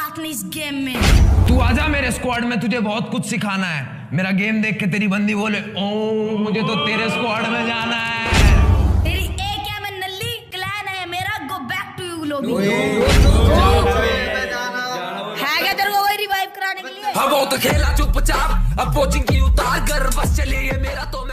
बात नहीं इस गेम में। तू आजा मेरे स्क्वाड में तुझे बहुत कुछ सिखाना है। मेरा गेम देख के तेरी बंदी बोले ओ मुझे तो तेरे स्क्वाड में जाना है। तेरी ए क्या मैं नल्ली क्लैन है मेरा go back to you lobby है क्या तेरे को कोई रिवाइव कराने के लिए? अब वो तो खेला चुपचाप अब कोचिंग की उतार कर बस चले ये मेरा तो मैं